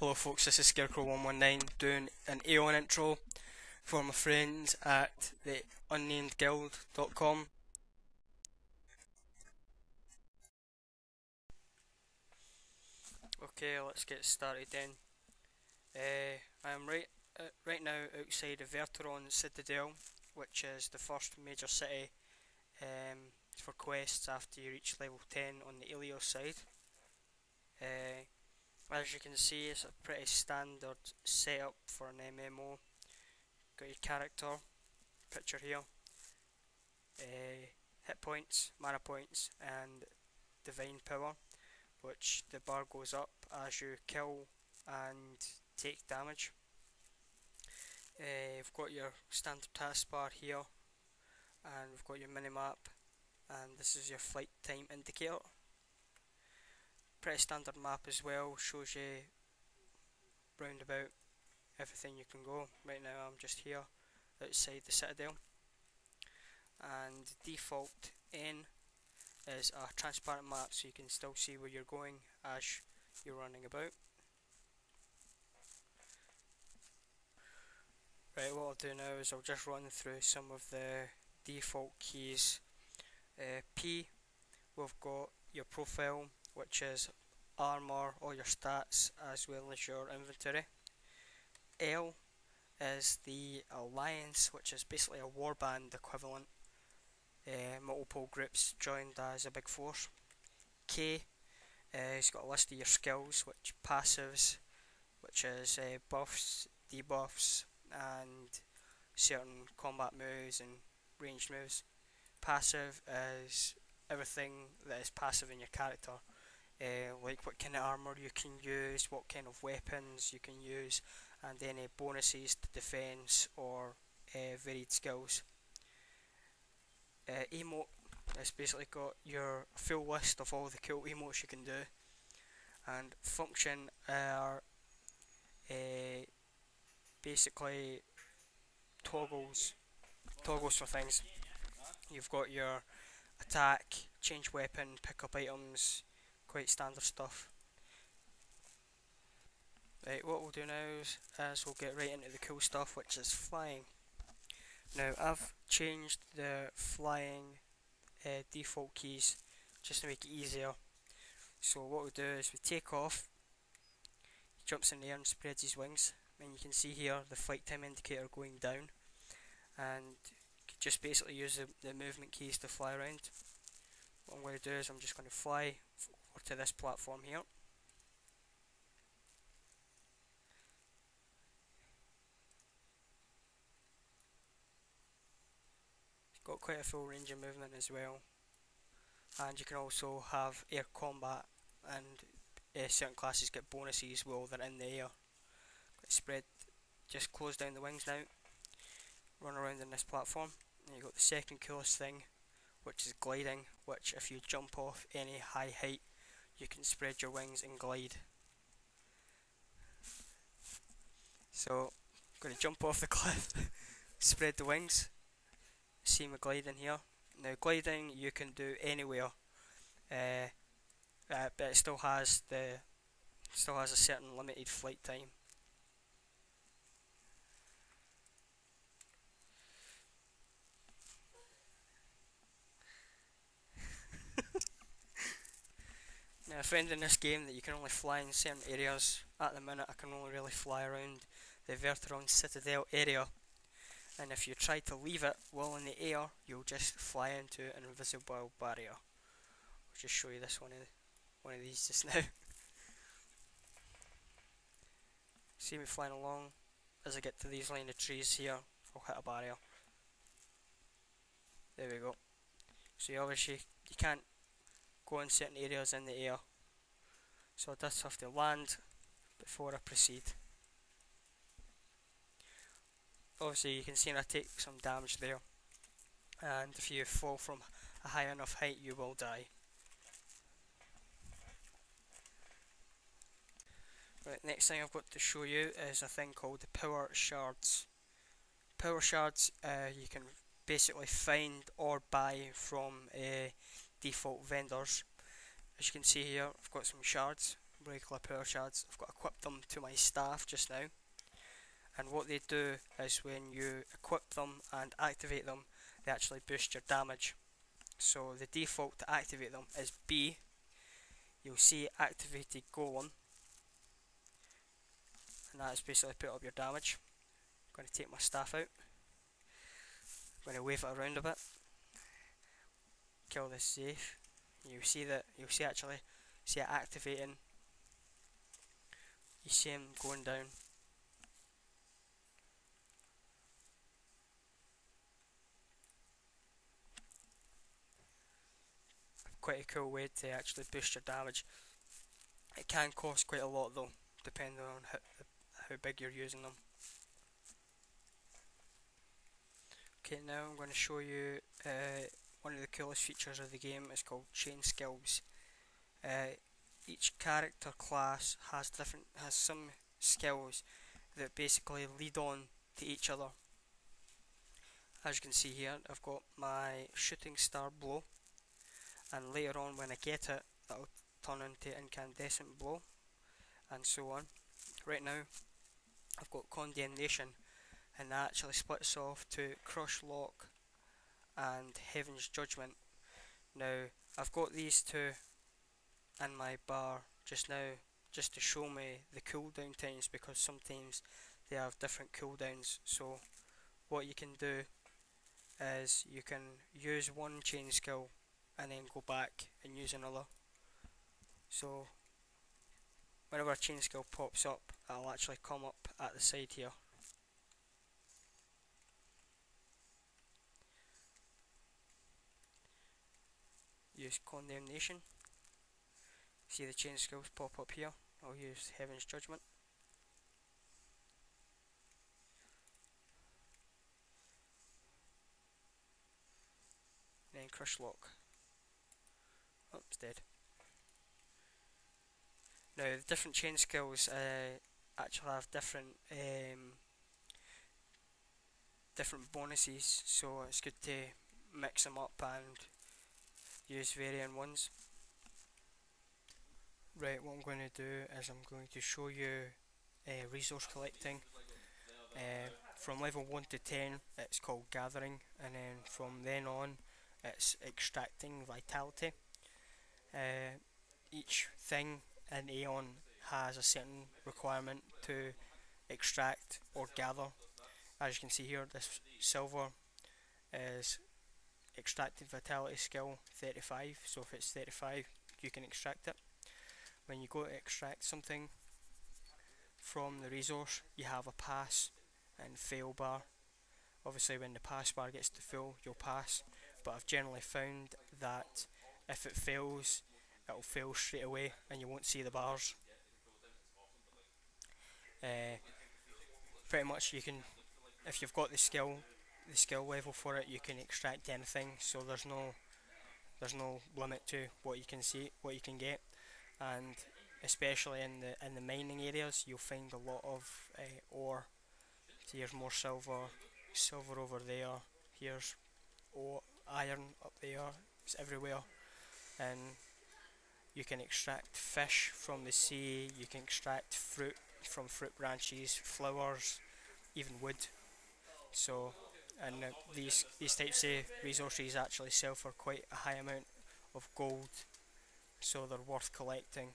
Hello folks, this is Scarecrow119 doing an Aion intro for my friends at the unnamedguild.com. Okay, let's get started then. Uh, I am right uh, right now outside of Verteron Citadel, which is the first major city um, for quests after you reach level 10 on the Elyos side. Uh, as you can see it's a pretty standard setup for an MMO. Got your character, picture here, uh, hit points, mana points and divine power which the bar goes up as you kill and take damage. Uh, you've got your standard taskbar here and we've got your minimap and this is your flight time indicator pretty standard map as well, shows you round about everything you can go. Right now I'm just here outside the citadel and default N is a transparent map so you can still see where you're going as you're running about. Right, what I'll do now is I'll just run through some of the default keys. Uh, P, we've got your profile, which is armor, all your stats, as well as your inventory. L is the alliance, which is basically a warband equivalent. Uh, multiple groups joined as a big force. K uh, has got a list of your skills, which passives, which is uh, buffs, debuffs, and certain combat moves and ranged moves. Passive is everything that is passive in your character, uh, like what kind of armour you can use, what kind of weapons you can use, and any bonuses to defence or uh, varied skills. Uh, emote has basically got your full list of all the cool emotes you can do, and function are uh, basically toggles toggles for things. You've got your attack, change weapon, pick up items, quite standard stuff. Right, what we'll do now is, is we'll get right into the cool stuff, which is flying. Now, I've changed the flying uh, default keys just to make it easier. So what we do is we take off, he jumps in the air and spreads his wings, and you can see here the flight time indicator going down, and just basically use the, the movement keys to fly around. What I'm going to do is I'm just going to fly over to this platform here. got quite a full range of movement as well and you can also have air combat and uh, certain classes get bonuses while they're in the air. Spread, just close down the wings now, run around in this platform and you got the second coolest thing which is gliding which if you jump off any high height you can spread your wings and glide. So, I'm going to jump off the cliff, spread the wings, see me gliding here. Now gliding you can do anywhere, uh, uh, but it still has the still has a certain limited flight time. Now I found in this game that you can only fly in certain areas. At the minute I can only really fly around the Verteron Citadel area. And if you try to leave it while in the air, you'll just fly into an invisible barrier. I'll just show you this one of, one of these just now. See me flying along. As I get to these line of trees here, I'll hit a barrier. There we go. So obviously you can't go in certain areas in the air. So I just have to land before I proceed. Obviously you can see I take some damage there and if you fall from a high enough height you will die. Right, next thing I've got to show you is a thing called the power shards. Power shards uh, you can basically find or buy from uh, default vendors. As you can see here, I've got some shards. regular power shards. I've got equipped them to my staff just now. And what they do is when you equip them and activate them, they actually boost your damage. So the default to activate them is B. You'll see activated golem. And that is basically put up your damage. I'm going to take my staff out. I'm going to wave it around a bit. Kill this safe. You see that you'll see actually see it activating. You see him going down. Quite a cool way to actually boost your damage. It can cost quite a lot though, depending on how, how big you're using them. Okay, now I'm going to show you uh, one of the coolest features of the game is called chain skills. Uh, each character class has different has some skills that basically lead on to each other. As you can see here, I've got my shooting star blow, and later on when I get it, that'll turn into incandescent blow, and so on. Right now, I've got condemnation, and that actually splits off to crush lock and Heaven's Judgment. Now, I've got these two in my bar just now just to show me the cooldown times because sometimes they have different cooldowns. So, what you can do is you can use one chain skill and then go back and use another. So, whenever a chain skill pops up, it'll actually come up at the side here. Use Condemnation. See the chain skills pop up here. I'll use Heaven's Judgment. then Crush Lock. Oh, it's dead. Now, the different chain skills uh, actually have different um, different bonuses, so it's good to mix them up and use varying ones. Right, what I'm going to do is I'm going to show you uh, resource collecting. Uh, from level 1 to 10 it's called gathering and then from then on it's extracting vitality. Uh, each thing in Aion has a certain requirement to extract or gather. As you can see here this silver is extracted vitality skill 35 so if it's 35 you can extract it. When you go to extract something from the resource you have a pass and fail bar. Obviously when the pass bar gets to full you'll pass but I've generally found that if it fails it'll fail straight away and you won't see the bars. Uh, pretty much you can if you've got the skill the skill level for it you can extract anything so there's no there's no limit to what you can see what you can get. And especially in the in the mining areas you'll find a lot of uh, ore. So here's more silver silver over there here's ore, iron up there it's everywhere. And you can extract fish from the sea you can extract fruit from fruit branches flowers even wood. So and these these types of resources actually sell for quite a high amount of gold. So they're worth collecting